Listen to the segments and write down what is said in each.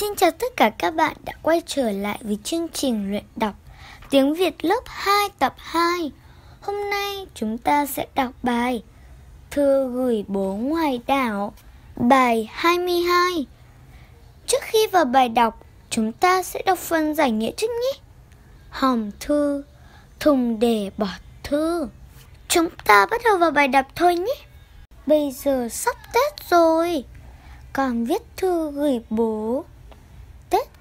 Xin chào tất cả các bạn đã quay trở lại với chương trình luyện đọc tiếng Việt lớp 2 tập 2. Hôm nay chúng ta sẽ đọc bài Thư gửi bố ngoài đảo, bài 22. Trước khi vào bài đọc, chúng ta sẽ đọc phần giải nghĩa trước nhé. Hòm thư, thùng để bỏ thư. Chúng ta bắt đầu vào bài đọc thôi nhé. Bây giờ sắp Tết rồi, còn viết thư gửi bố.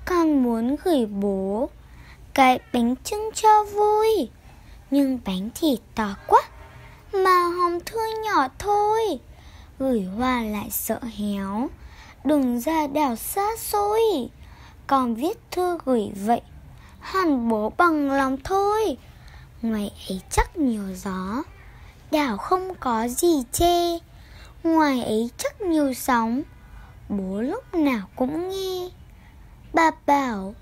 Con muốn gửi bố cái bánh trưng cho vui. Nhưng bánh thì to quá, mà hòm thư nhỏ thôi. Gửi hoa lại sợ héo, đừng ra đảo xa xôi. Con viết thư gửi vậy, hẳn bố bằng lòng thôi. Ngoài ấy chắc nhiều gió, đảo không có gì chê. Ngoài ấy chắc nhiều sóng, bố lúc nào cũng nghe. Bà bảo,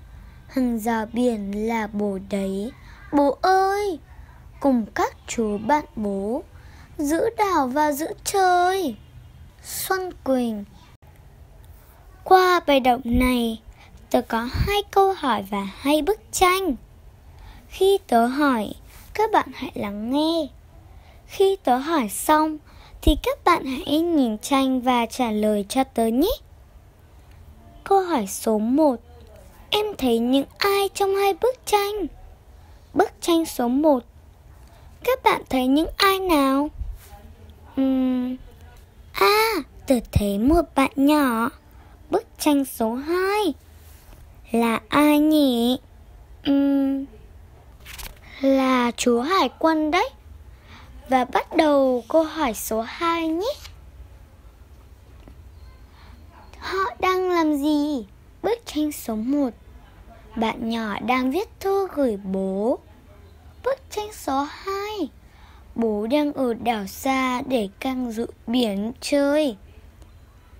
Hằng già biển là bố đấy. Bố ơi, Cùng các chú bạn bố, Giữ đảo và giữ trời. Xuân Quỳnh. Qua bài đọc này, Tớ có hai câu hỏi và hai bức tranh. Khi tớ hỏi, Các bạn hãy lắng nghe. Khi tớ hỏi xong, Thì các bạn hãy nhìn tranh và trả lời cho tớ nhé. Câu hỏi số 1 Em thấy những ai trong hai bức tranh? Bức tranh số 1 Các bạn thấy những ai nào? Uhm... À, tôi thấy một bạn nhỏ Bức tranh số 2 Là ai nhỉ? Uhm... Là chú Hải quân đấy Và bắt đầu câu hỏi số 2 nhé Họ đang làm gì? Bức tranh số 1 Bạn nhỏ đang viết thư gửi bố. Bức tranh số 2 Bố đang ở đảo xa để căng dự biển chơi.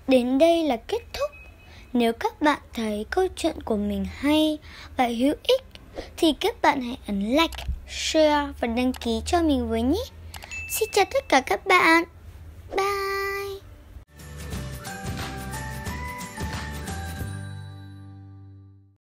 Đến đây là kết thúc. Nếu các bạn thấy câu chuyện của mình hay và hữu ích Thì các bạn hãy ấn like, share và đăng ký cho mình với nhé. Xin chào tất cả các bạn. Bye.